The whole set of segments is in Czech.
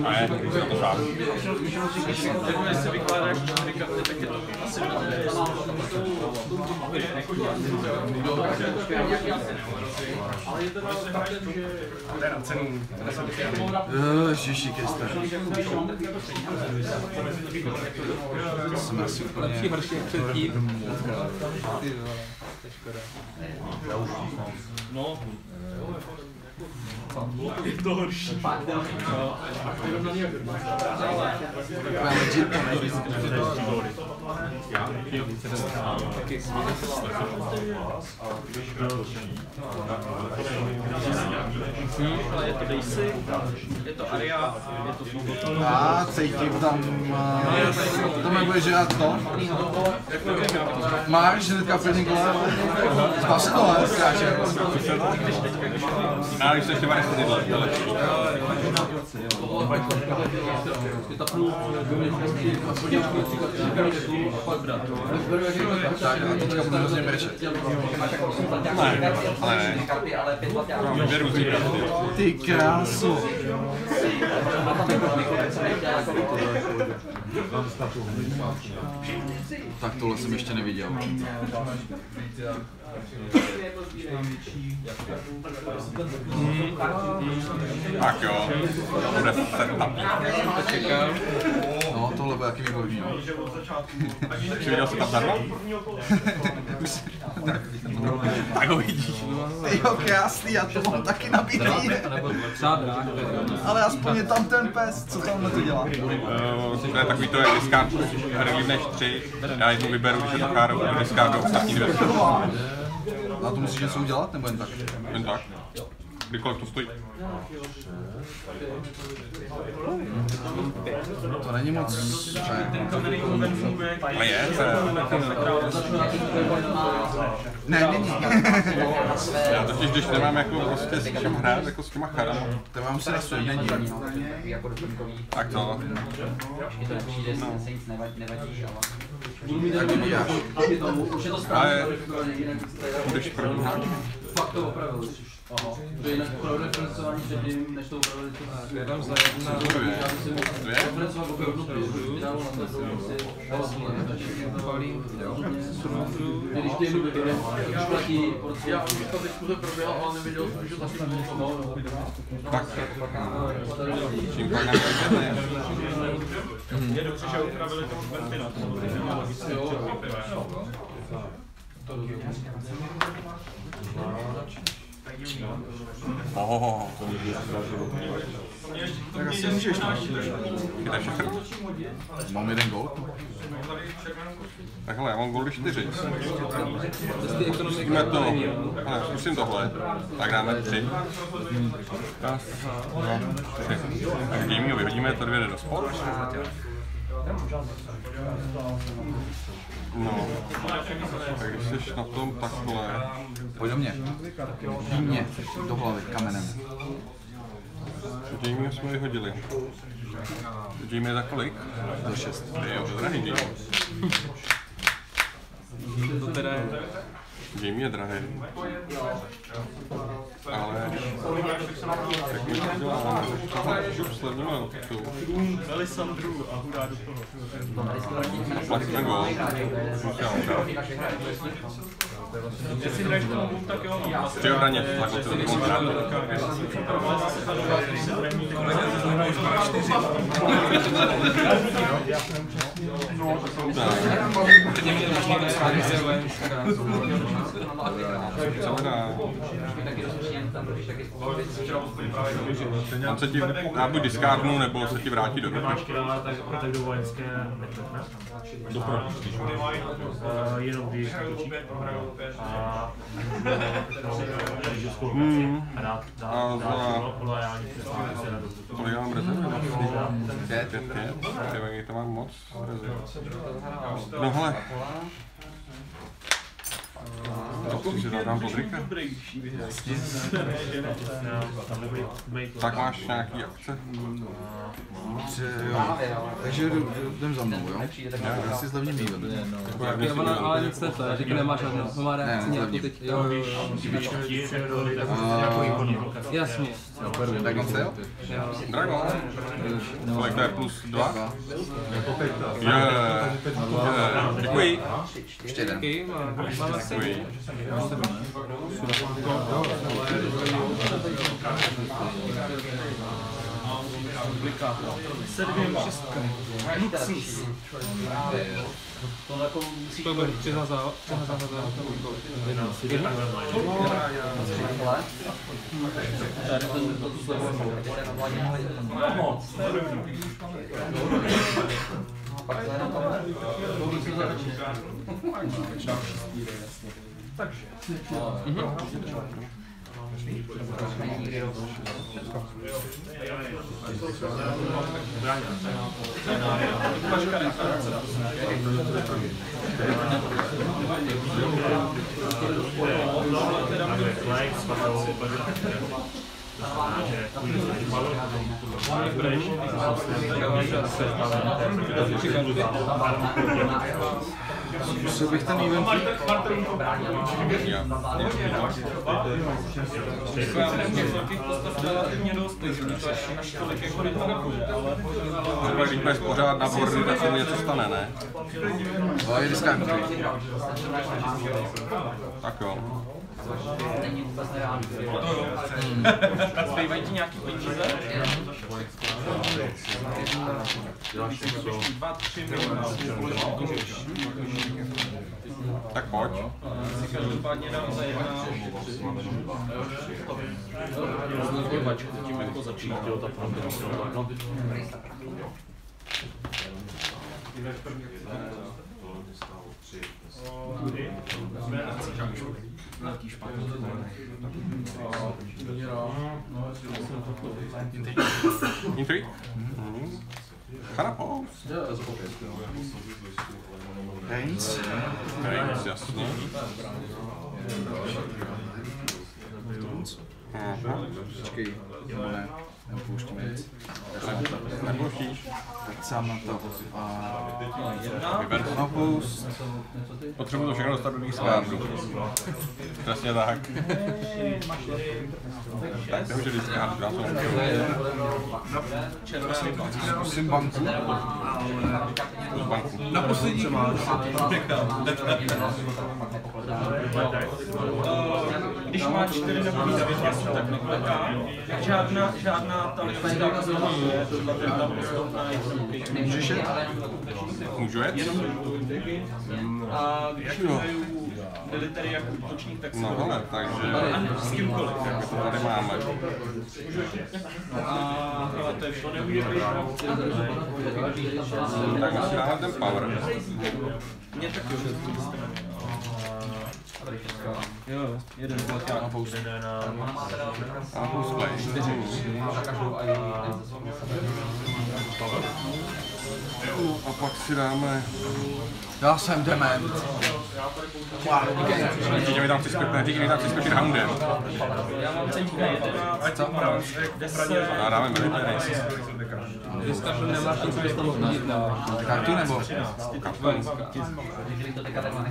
Ne, to šáru. Když se vykládáš čtyři karty, tak je to asi Teda cenu. Ježiši Kriste. Jsem asi úplně... Lepší horší jak předtím. Ty vole, to je škoda. No, Úplně je. A cítím tam... To mi bude žrát to. Máš hnedka první kole? Spal se to, ale skáče. A když se ještě má nechce tyhle, to je Tak a teďka budu hrozně mrčet. Ne, ale ne. Dvě různý karty. Ty krásu. Tak tohle jsem ještě neviděl. Tak jo, to bude setup. To tohle bude taky výborný. No. Jsi viděl setup zdarma? Tak ho vidíš. Ty jo, krásný, já to mám taky nabitý. Ale aspoň je tam ten pes, co tam na to dělá. Eh, To je takový to, jak discard hry než tři. Já jednu vyberu, když je to káro, discard a ostatní dvě. A to musíš něco udělat, nebo jen tak? Jen tak. Kdykoliv to stojí. To není moc... Ale je, to je. ne není. Já totiž, když nemám jako prostě s čem hrát, jako s těma charama, To mám si rysuje, není. jako doplňkový. tak to. Když to nepřijde, se nic nevadí, nevadí ale... Už je to Ale když první hráč. Fakt to opravil. Aha. To je jinak pro referencování předtím, než to opravili. to- Já za jedna. Dvě. Dvě? referencovat opravdu vydalo na to prostě Balím. Když tě jednu vyjde, už platí prostě... Já už to diskuze proběhla, ale nevěděl jsem, že to asi bylo to. Tak, čím pak Je dobře, že upravili toho Bentina. to no. Chytaj všechno. Mám jeden gol. Takhle, já mám goldy 4. Ty ekonomika Zkusíme to. Ale zkusím tohle. Tak dáme 3. Raz, dva, tři. Tak Jamie vyhodíme, to dvě jde do spolu. No, tak když jsi na tom takhle, Pojď do mě. Bí mě do hlavy kamenem. Jamie jsme vyhodili. Jamie je za kolik? Do šest. Jo, to je drahý Jamie. To teda je... Jamie je drahý. Ale... Jak my to děláme? Žup tu. Melisandru a hurá do toho. Platíme gol. Musím. Jestli hraješ ten boom, tak jo. Tři obraně, tak to je kontrát. Co dá? On se ti dá buď discardnu, nebo se ti vrátí do hry. tak, tak do vojenské. Do uh, jenom když točí. A Hmm. a dá, dá, A dá, za- loajální přesně na dobu. Kolik mám rezervy? Pět, pět, pět. Ty to mám moc rezervy. No hele. To si Tak máš nějaký akce? Takže jdem za mnou, jo? Já si zlevním vývod. Jako Ona ale nic nefe, že nemáš na to má reakci Ne, nějakou ne, teď. Jo, jo, jo. A- Jasně. Dragon Sail? Dragon. Kolik to je plus dva? Je, děkuji. Ještě jeden. Děkuji. Sedmým šestka. Luxus. To jako musíš To bude přihazá na Jedna. tady ten to tu slevu. Takže. Flag spadal, Zkusil bych ten event Já. Třeba když budeš pořád na bordu, tak se něco stane, ne? dva je discard. Tak jo. Zbývají ti nějaký peníze? Dva, tři minimálně. Tak pojď. Si každopádně dám za jedna. Rozložovačku, tím jako začít. Intrik? Mhm. Charapous. Reigns. Reigns, jasně. Aha. Počkej, nebo ne, nepouštím nic. Nepouštíš? Tak sám na to. A Vyber si. Opus. Potřebuji to všechno dostat do discardu. Přesně tak. Tak nemůže discard, dám to Zkusím banku. banku. Na poslední Když má čtyři nebo víc větě, tak nekleká. Žádná, žádná ta lidská kazana je ten tam postupná. Můžeš jet? Můžu jet? A když hraju military jako útočník, tak si No hele, takže s kýmkoliv. to tady máme. A to je všechno. Tak si dáme ten power. Mě taky už Jo, jeden. Na poustu. A play. A pak si dáme... Já jsem dement. Říkej mi tam chci skočit, ne, říkej mi tam chci skočit houndem. Já mám ceník na 11, 10, A dáme military. Kartu nebo?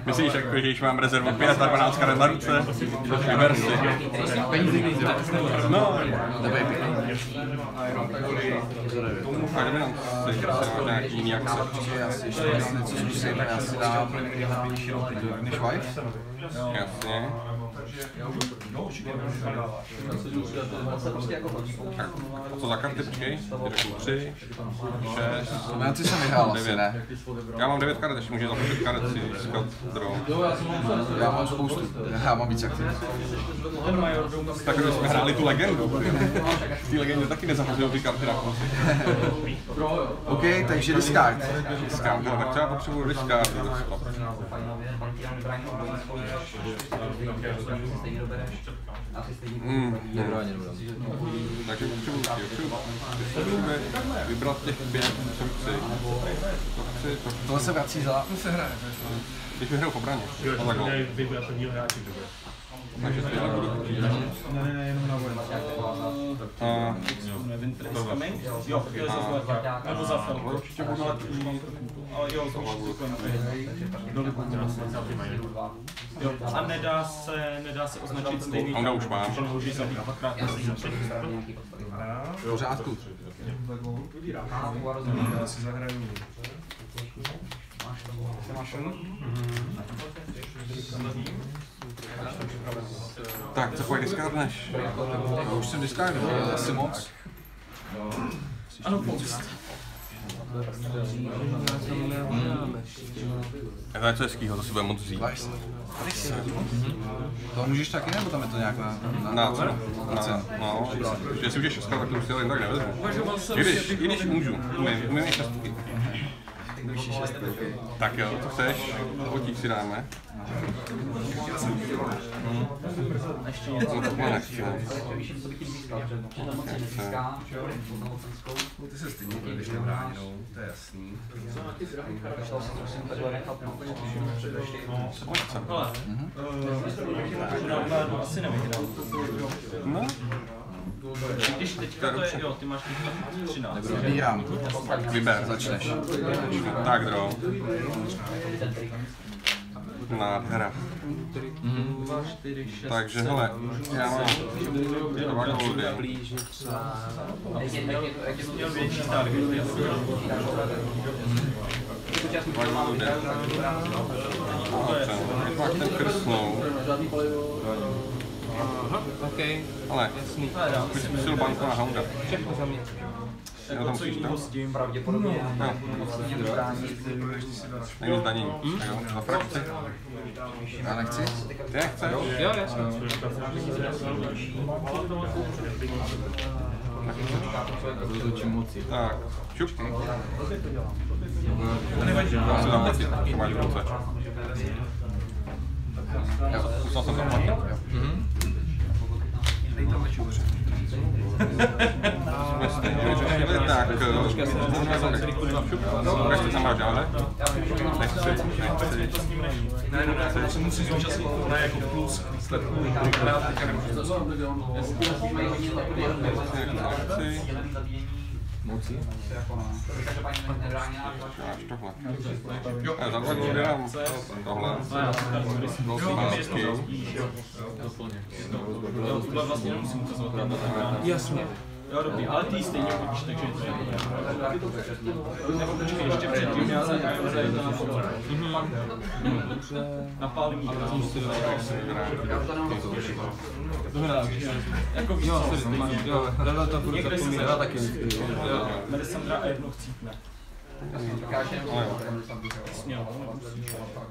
Myslíš, jako, že když mám rezervu 5 a 12 karet na ruce? Vyber si. Peníze víc, jo? No, Nebo je pěkný. a jdeme nám si, nějaký jiný akce. Já si ještě něco zkusím, já si dám Ignish Wife. Jasně. Tak, a co za karty, počkej? Ty řeknu 3, 6, Já ty jsem vyhrál asi, 9. ne? Já mám 9 karet, ještě můžu za 5 karet si získat draw. Já mám spoustu. Já mám víc aktiv. Tak když jsme hráli tu legendu. V té legendě taky nezahořil ty karty na konci. OK, takže discard. Discard, no, tak třeba potřebuji discard. Mm, takže potřebuji si potřebuji vybrat těch pět, co chci. To chci, to chci. Tohle se vrací za... Když vyhraju v obraně. Jo, to tak je vybrat prvního hráče, že. Takže to nebudu. Ne, ne, jenom na vojenské. A Winter is coming? Jo, to je za zlatá. Nebo za felku. Určitě budu trochu. Ale jo, to Byli Jo, a nedá se, nedá se označit stejný. Honda už má. Že můžeš zabít dvakrát na V pořádku. Já si zahraju. Tak, co pojď diskárneš? Já už jsem diskardoval, ale asi moc. Ano, poust. Je to něco hezkýho, to si bude moc vzít. Váž se. To můžeš taky, nebo tam je to nějak na, na, Na cenu. Na cenu. Na, no, jestli můžeš šestka, tak to už si jen tak nevezmu. I když, i když můžu, umím, umím i šestky. Tak jo, co chceš? Otík si dáme. ještě něco. No tohle nechci. Ty se stydí, když nebráněnou, to je jasný. Co chce? Ale, eh, na vládu asi nevyhrál. No, Když teďka to je, jo, ty máš teďka 13. Vybírám. vyber. Začneš. Tak, draw. Nádhera. 2, 4, 6, Takže hele, já mám dva goldy. Dva goldy. Pak ten krsnou. OK, Ale, jasný. už jsi zkusil banku na Hounda. Všechno za mě. Tam Co jiného to. s tím? No, není zdanění. Tak jo, za frakci. Já nechci. Ty nechceš? Jo, jasně. Rozhodčím moci. Tak, šup. Já si zaplatit, to máš v ruce. Jo, musel jsem zaplatit. Jsme stejně vyřešili, tak můžeme to tam máš dále? Nechci, nechci. Ne, ne, ne, to se musí zúčastnit, ne jako plus výsledku. Hrát teďka nemůžu. Nechci. Moci? Máš tohle. Za dva goldy dám tohle. Velký másky. Jo, tohle vlastně nemusím ukazovat. Jasně. Jo, dobrý, ale ty stejně chodíš, takže to je. Nebo počkej, ještě předtím já zahraju za jedna na půl. Na pál mít. Jako víš, Jo, co, sorry, ty, jo, to furt Někde si zapomíná, já taky. Jo, Melisandra a jedno chcípne.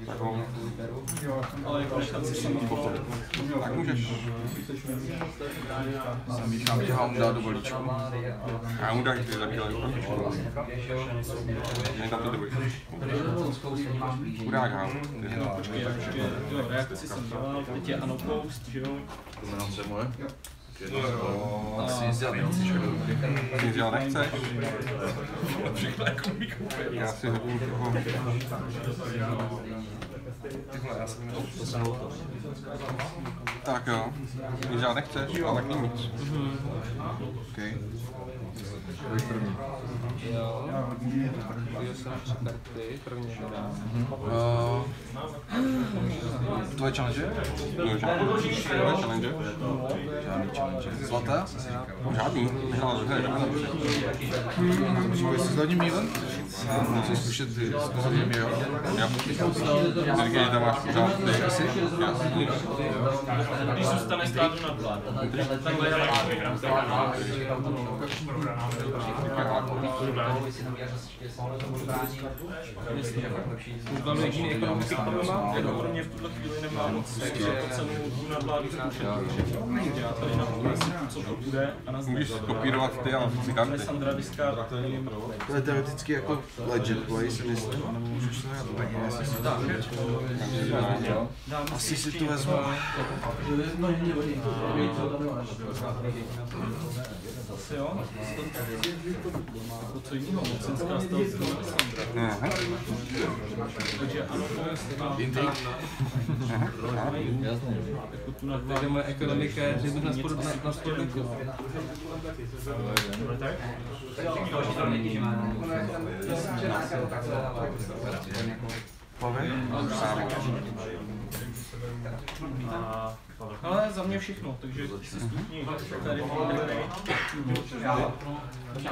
Jako Tak můžeš. Zamýšlám tě Hounda do balíčku. A mu dáš ty zabíjeli protičku. Ne, tam to ty budeš. Chudák hám. Počkej, já reakci jsem dělal, teď je ano post, že jo? Kombinace moje. Oh, das ist ja eine sehr schöne Blick. Die ist ja rechtzeitig. Ich bin nechceš? Já si hodím toho. Tak jo, nic dělat nechceš, ale taky nic. Okay. Jo, jsem tři karty, první hra. Uh, tvoje challenge? No, žádný. Tvoje challenge? Žádný challenge. Zlatá? Žádný. Nehrál, že ne, Můžeš si zhledním event? Můžeš zkušet ty zhledním jo? Jo. Sergej, tam máš pořád ty. Když zůstane stát nad vládou. Takhle já Už mám jediný ekonomický problém. Jako pro mě v tuhle chvíli nemá moc, takže to cenu jdu nad vládu zkoušet. Takže já tady na co to bude a na Můžeš kopírovat ty a vzít si karty. Alessandra discard, To je teoreticky jako Legend Place listu, nebo můžu to to Asi si to vezmu. Asi jo. To co jiného, mocenská. Takže ano, to je. Jako tu na že bych na spodu na. A Pavel. Ale za mě všechno, takže si stupni tady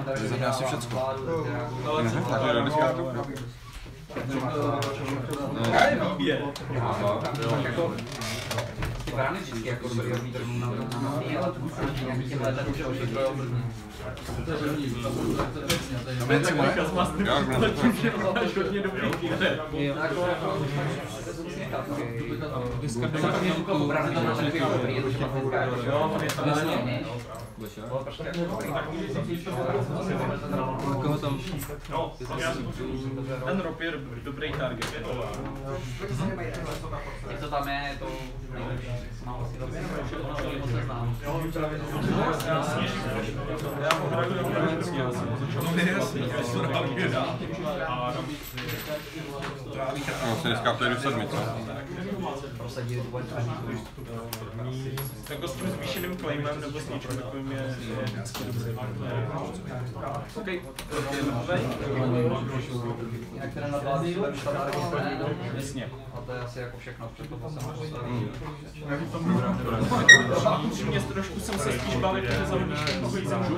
To je za mě asi všecko. Ale co Takže brány vždycky jako dobrý vítr na ale tu nějaký těm letem už je ošetřují. To je moje. Já už budu na to. hodně dobrý výběr. Vyskakovat Jako brány to má takový dobrý, je to špatná Jo, je to Koho tam? No, ten rob je dobrý target. je to. To tam je to nejlepší. Mám asi to se. Já jsem si dneska přejdu sedmice. Prosadit Jako s tím zvýšeným claimem nebo s něčím takovým je, je vždycky dobrý. OK, Jak teda na vládě Jasně. A to je asi jako všechno, protože to jsem Upřímně trošku jsem se spíš bavil, že za zemřu.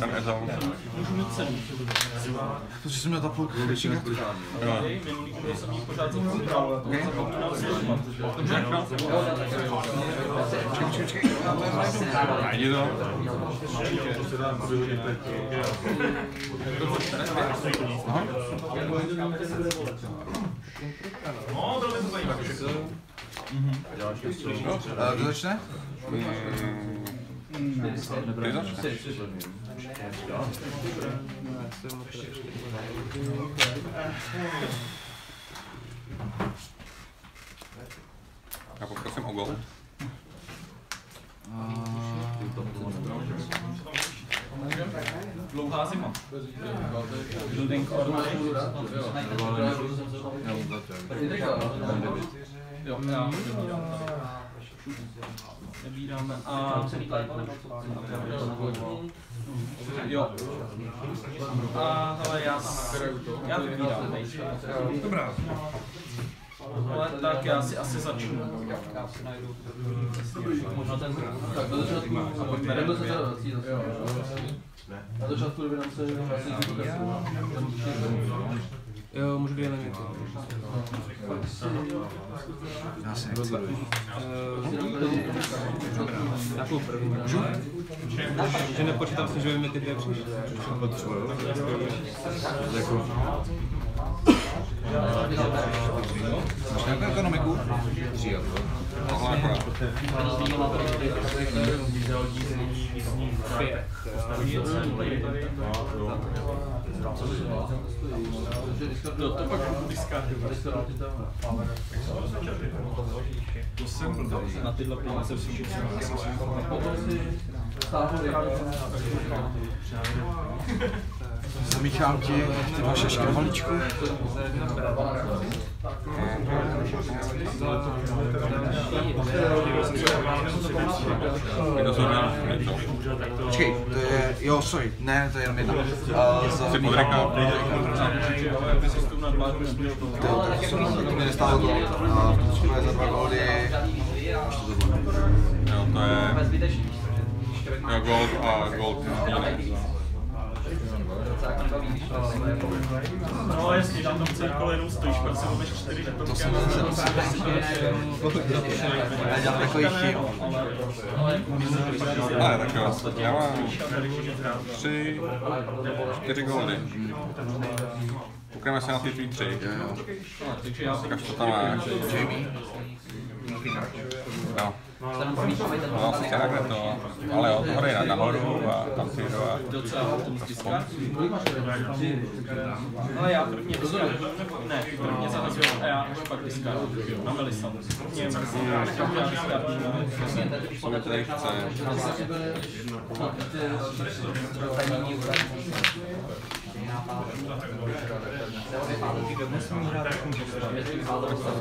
Ten Ezal. Můžu mít sedm. Protože jsem měl ta půlka větší kartu. Jo. Minulý kolo jsem jí pořád zapomínal. Zapomínal jsem. Dobře, no. Počkej, počkej. Najdi to. Eh, Kdo začne? Ty začneš. Já poprosím o gol. Dlouhá zima. Building order. Jo, já nebíráme. A jo. A hele, já, já vybírám. Dobrá. Ale tak já si asi začnu. Já si najdu. Možná ten Tak do začátku. A pojďme vrací zase. Na začátku doby nám se Jo, můžu dvě elementy. Já první. Můžu? Že nepočítám si, že by mi ty dvě přišly. Máš nějakou ekonomiku? Tohle akorát. No to pak. To jsem blbý. Na tyhle peníze jsem Zamíchám ti ty balíčku. Je to zrovna něco. Počkej, to je, jo, sorry, ne, to je jenom jedna. Uh, za Jsi podreka. To, to mě nestálo to. To je za dva goldy. Jo, to je... Jo, gold a gold. No jasně, tam tam celý kolo jenom stojíš, pak si vezmeš čtyři To jsem zase Já dělám takový chyb. Ale tak jo, já mám tři, čtyři góly. Koukneme se na ty tvý tři. Jo, jo. Ukaž, co tam máš. Jamie? No. No, sice takhle to, ale jo, to jde nahoru a tam si jdu a No já prvně diskár. Ne, prvně zahazuju a já až pak diskár. Na Melisa. Prvně já diskár. co mi tady chce.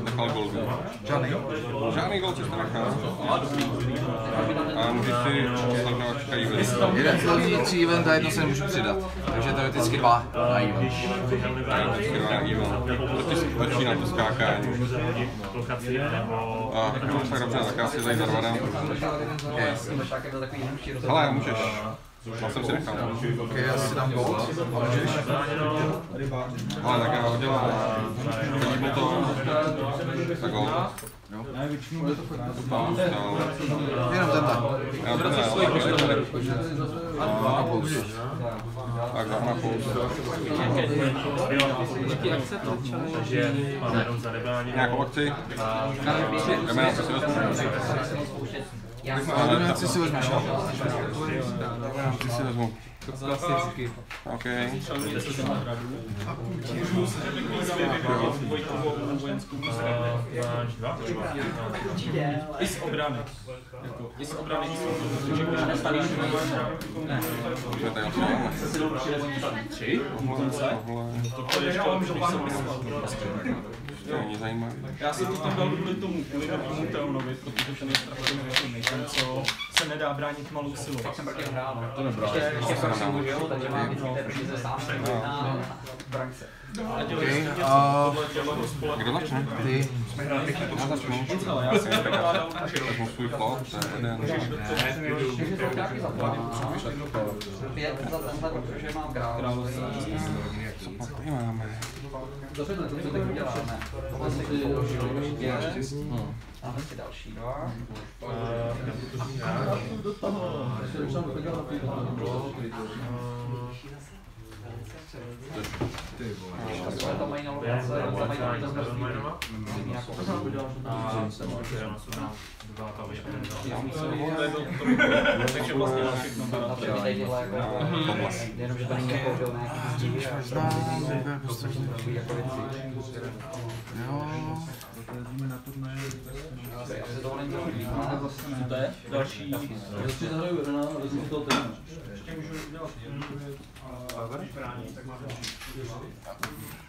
Nechal gol. Žádný? Žádný gol, co jste nechal. A můžeš si sledovat vy. Jeden cílící event a jedno se nemůžu přidat. Takže teoreticky dva na event. Vždycky má Ivan. To ti stačí na to skákání. A tak dobře, tak já si tady zarvadám. Hele, můžeš. Já jsem si nechal. Ok, já si dám gold. A můžeš? Ale tak já ho dělám. Vidím mu to. Tak gol. Jenom tenhle. Já to ne, ale A pouze. tak dám na půl. Takže máme jenom za nebání. Nějakou akci? Jdeme na co si vezmu. A dominaci si vezmeš, jo? Ty si vezmu. Klasicky. OK. Máš dva? I z obrany. Jako, I z obrany. Takže když nestavíš Ne. Tři? Tohle. To je lepší, než jsem myslel. To není zajímavý. Já jsem to tam dal kvůli tomu, kvůli tomu Teonovi, protože ten je strašně nevýkonný, ten co se nedá bránit malou silou. Pak jsem taky hrál, no. To nebrál. Ještě, ještě fakt si užil, takže mám vždycky té peníze sám na brance. Kdo začne? ty. Já začnu. Já si vezmu svůj flop, to je jeden. Pět za tenhle, protože mám grál. Co pak tady máme? Co teď uděláme? Tohle si uložil pět. Dáme si další dva. Tohle to mají na lokace, to mají na lokace. Nějakou Takže vlastně na všechno na tyhle jako, jenom že to není jako, že na nějaký Znám, to je prostě. takový jako věci. Jo. Já si dovolím to je? Další. Na... Takže jo, tady Já bych chtěl to vědět, takže to je poslední jedna. dám do ruky.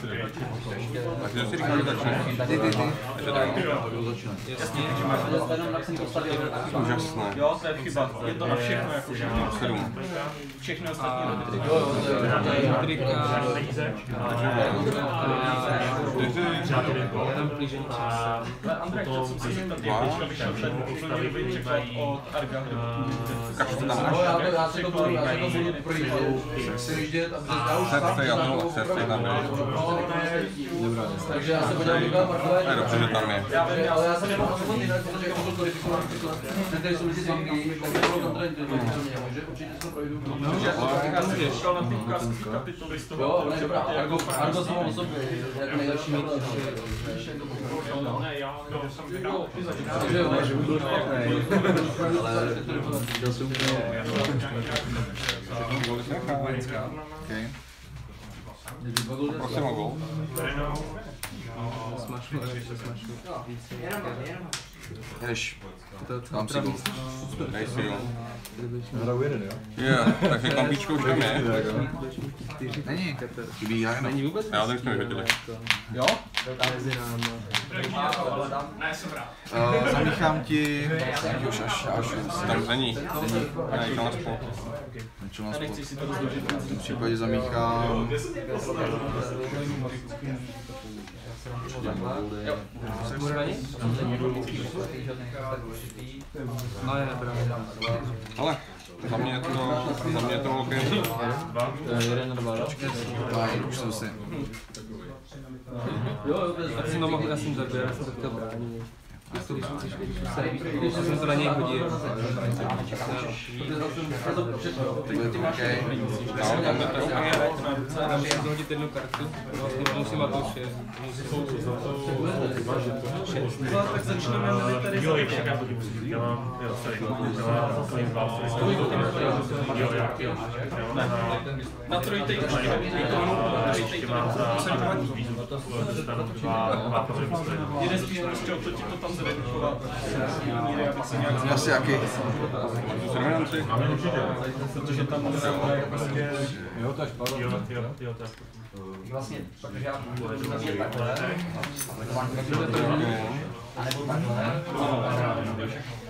To, jo. Takže si říkám, že začne. Ty, ty, ty. Takže tak. Jenom tak jsem postavil Úžasné. Jo, to je chyba. Je to na všechno, jako všechno. Sedm. Všechny ostatní lidi. Čtyři. Ale Andrej, chtěl jsem se zeptat, jak když vyšel úplně nový překlad od Arga, co tam máš. já si to budu, já si to budu projít, si vyždět, aby se dal Srdce a tohle, srdce tam je. Takže já se podívám do Markové, To je dobře, že tam je. ale já jsem jenom aspoň jinak, protože jako to kodifikovat, ten tady jsou lidi zvyklí, tak to bylo kontraintuitivní pro mě, takže určitě se to projdu. já jsem koukal na ty ukázky kapitoly z toho. Jo, ne, dobrá, Argo, Argo samo o sobě, jako nejlepší mít. Ne, já jsem vyhrál. Takže jo, že byl špatný. Ale viděl jsem úplně... Okay. Prosím o gol. To smašu. Jedeš. To, to Dám si gol. Dej si jo. Hraju jeden, jo? Je, takže kampíčko už tam je. Není. Chybí já jenom. Není vůbec Já tak jsme vyhodili. Jo? mezi náma. Uh, zamíchám ti už až, až Tam není. Ne, to na spolu. Nečel na spolu. V tom případě zamíchám Můžu na ní? No je. Ale za mě je to, za mě je to OK. Jeden dva, jo? Fajn, už jsem si. Jo, jo, Já jsem to mohl, já jsem zabil, já jsem to chtěl bránit. Já jsem já to na něj hodil. No. Já musím zhodit jednu kartu. Vlastně musím je. No, tak začneme military Jo, ještě já muset, já mám, jo, sorry, já jo, jo, Na trojtej ještě a ještě mám za výzvu, spíš prostě to ti to tam zredukovat. Jsem asi jaký. Sedminanci? protože tam prostě Jo, to je. Jo, jo, jo, to je Vlastně, protože já Tak dáme třeba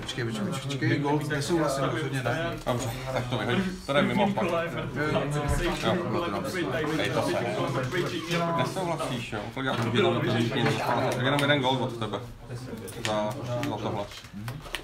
Počkej, počkej, počkej, gol, nesouhlasím, rozhodně ne. Dobře, tak to vyhodí. To jde mimo pak. To. Nesouhlasíš, jo? To já to nic. Tak jenom jeden gol od tebe. Za, za tohle.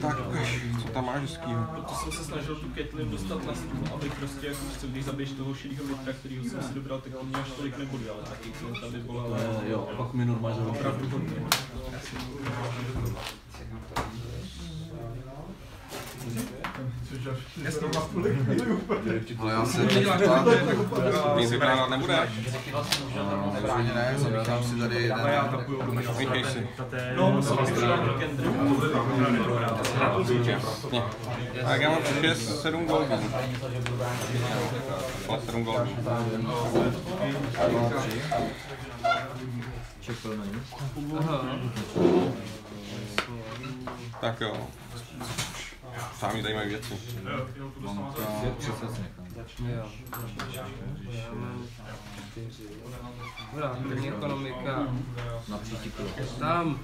Tak, co tam máš hezkýho? proto jsem se snažil tu Caitlyn dostat na stůl, aby prostě jako co, když zabiješ toho šedýho mitra, kterýho jsem si dobral, tak on mě až tolik nebudí, ale ta Caitlyn tady byla Jo, pak mi normálně zavolal. opravdu hodně. Ale já se rozhodně ne, zamíchám si tady jeden. No, si. Tak já mám 6, 7 golů. Ale 7 golů. Aha. Tak jo. Sami zajímavé věci. Jo. Já mám čtyři. Dobrá, první ekonomika. Na příští kolo. Tam.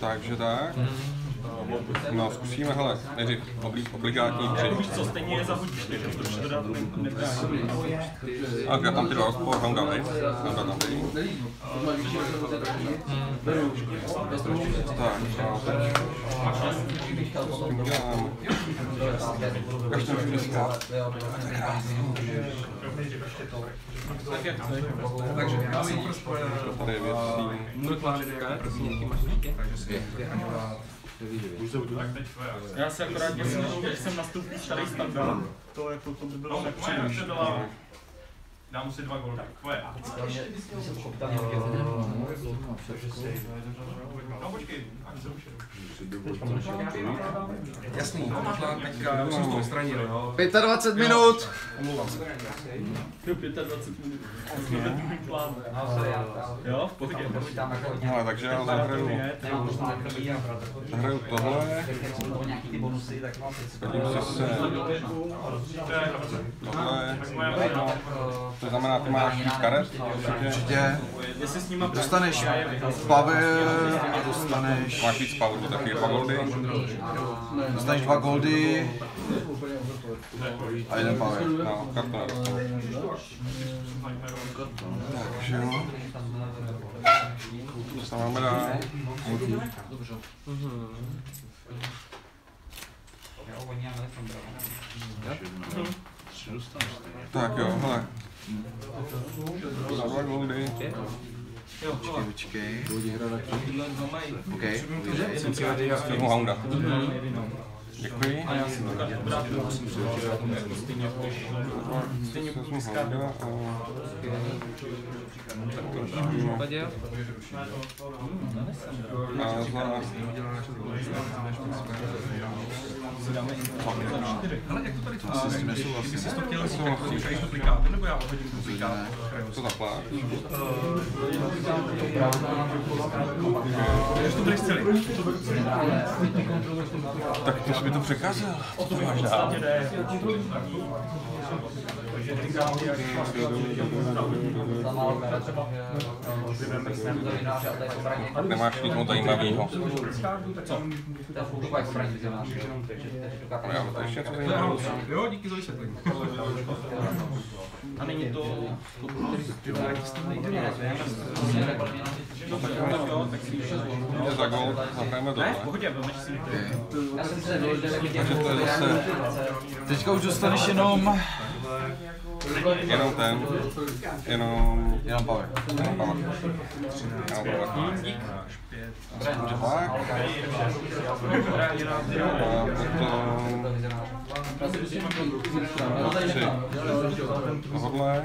Takže tak. No, zkusíme, hele, nejdřív obli, obligátní tři. Víš co, stejně je zahodíš, proč to. Tak já tam ty dva rozpor, dej. Honga tam dej. Tak, a teď jak. Tady? Já se akorát dělám, když jsem nastoupil starý standard, to jako to by bylo nepříjemné. Dám si dva goldy. Tvoje. No počkej, ať se už Jasný, možná teďka, já už jsem z toho straně, jo. 25 minut! Omlouvám se. Jo, 25 minut. Jo, v pohodě. No, takže já zahraju, zahraju tohle, hodím si se tohle, jedno. To znamená, ty máš víc karet, určitě, dostaneš power a dostaneš, máš víc poweru, taky dva goldy, dostaneš dva goldy a jeden power. no, kartu nedostanu. Takže jo, dostáváme dál. Tak jo, hele. Za dva goldy. Počkej, počkej. OK, Vezmu hounda. Děkuji. A já si to kartu vrátím, musím si to stejně Stejně Vezmu hounda a... V případě, A za... Hele, jak to tady to. Kdyby jsi to chtěl tak používají duplikáty, nebo já hodím duplikát? Co zapláš? Když to celý. Tak to jsi mi to překazil. To máš dál? Nemáš nic moc zajímavého. Já to ještě něco zajímavého. Jo, díky za vysvětlení. A není to... Jo, tak si Jde za gol, zahrajeme Ne, v tohle. pohodě, vemeš si Takže to je zase Teďka už dostaneš jenom, jenom ten, jenom... jenom power. Jenom power. Jenom power. Takže tak. A potom... Tři. Tohle.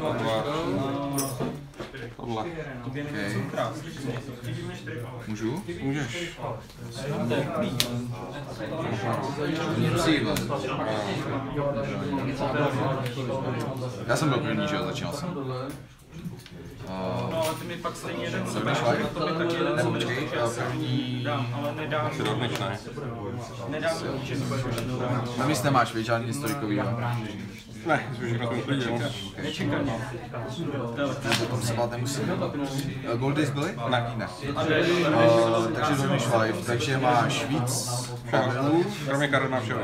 A dva. Tohle. Můžu? Můžeš. Musí Já jsem byl první, že jo, začínal jsem. No, ale ty mi pak stejně jeden sebeš, na to mi taky jeden sebeš, takže já první... dám, ale nedám, Si dohneš, ne? nedám nič. Na místě nemáš, víš, žádný historikový. Ne, jsem uklidil. Nečekaně. Potom se bát nemusím. Eh, Goldies byly? Ne. Ne. Uh, takže dohneš live, takže máš víc Kromě karet má všeho.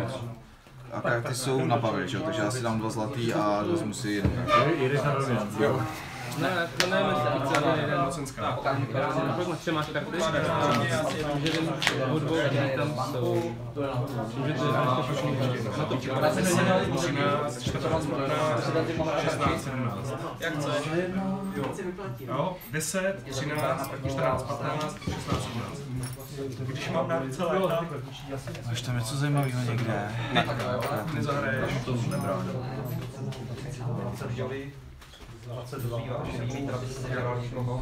A karty jsou na jo? Takže já si dám dva zlatý a vezmu si jednu. Ne, to ne, více, ale jeden. Mocenská. Kolik máš, máš karty? Jeden od dvou, který tam jsou. Můžete na to připadat. 13, 14, 15, 16, 17. jak chceš. Jo, 10, 13, 14, 15, 16, 17. Když mám dát celé, tak Máš tam něco zajímavého někde? Nezahraješ, to nebrá.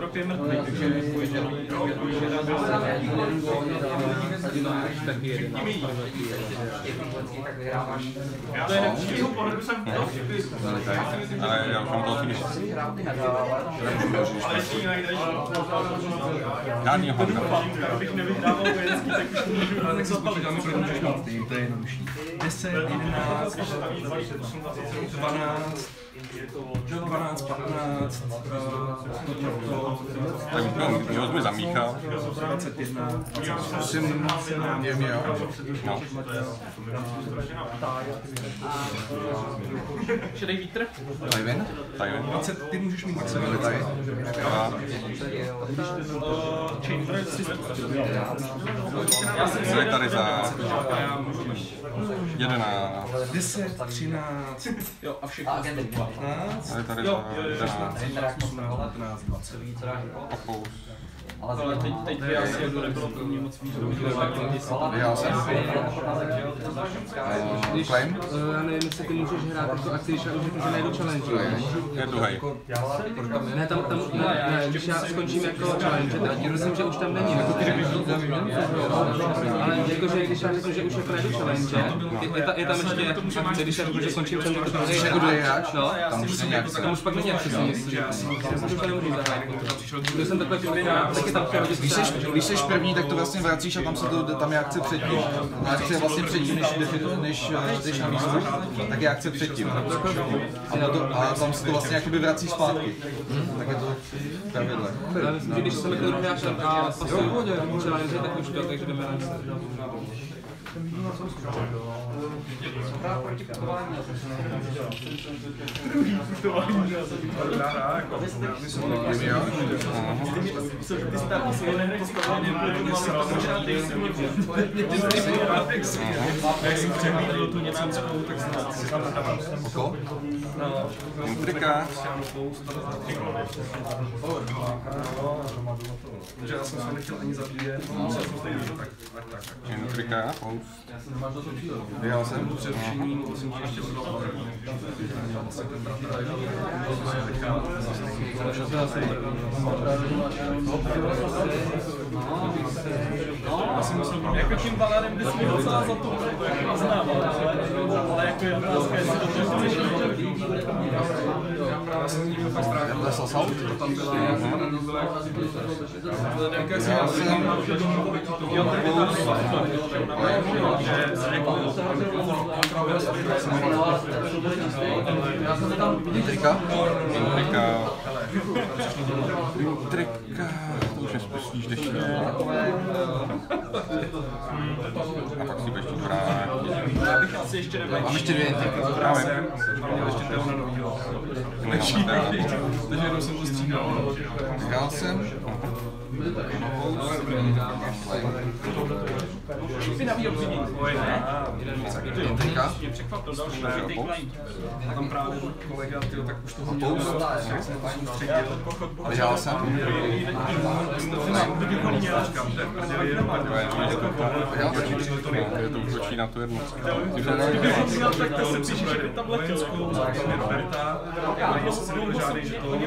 Rok je mrtvý, takže nepůjde. Taky jeden. To je nepříjemný pohledu jsem Ale já už mám toho finish. Ale ještě jinak jdeš. Žádný honda. Abych nevyhrával vojenský, tak už můžu Ale tak se pro můžeš mít tým, to je jednodušší. 10, 11, 12, 12, 15, Tak už ho jsme zamíchal. 21, Musím, je mi jo. No. Šedej vítr? Tady je. 20, ty můžeš mít. Byli tady? Já jsem tady za 11? 10, 13, Jo, a všechno. Tady tady Jo, jo, jo, 11. Opous. Ale teď, teď by asi jako nebylo pro mě moc výhodné. Vyhrál jsem. Když, Claim? uh, já nevím, jestli ty můžeš hrát jako akci, když já už že nejdu challenge. Je druhý. Ne, tam, tam, ne, ne, když já skončím jako challenge, tak myslím, že už tam není. Jako ty řekneš, ale jakože když já řeknu, že už jako nejdu challenge, je, je, ta, je tam ještě akce, když já řeknu, že skončím challenge, tak Když jako druhý hráč, No, tam už není akce. tam už pak není akce, si myslím. Já jsem to nemůžu zahrát. To jsem takhle taky tam chtěl hodit Když jsi, když jsi první, tak to vlastně vracíš a tam se to, tam je akce předtím. A akce je vlastně předtím, než, než jdeš na místo, tak je akce předtím. A, potom, a tam se to vlastně jakoby vrací zpátky. Tak je to pravidle. Když jsem jako druhý hráč a challenge, tak už to, takže jdeme na Jo? Jak jsem přehlídl tu německou, tak jsem Oko? Intrika. Že já jsem se nechtěl ani zabíjet, musel jsem stejně tak, Vyhrál jsem. Přerušení, musím ti ještě Já jako tím baladem bys mi docela za to uznával, ale, jako je otázka, jestli to Já jsem nikdo fakt strávil. Lesl Salt? Tam byla, Já jsem Intrika? Intrika. Intrika. To už nespustíš, jdeš A pak si budeš chtít brát. Já bych asi ještě nebyl. Mám ještě dvě intriky. Já vím. Měl ještě toho Nechám Takže jenom jsem to střídal. Vyhrál jsem. Intrika? A tam právě kolega, tyjo, tak už toho měl. Jak jsem to tam střídil. Vyhrál jsem. Říkám, to je prdeli, jenom To útočí na tu jednu. Ty tak to se příště, že by tam letěl. Prostě se nebyl žádný, že to ty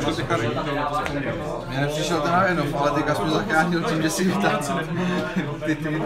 prostě. Mně nepřišel ten Arenov, ale ty jsi mě zachránil tím, že si vytáhl ty ty.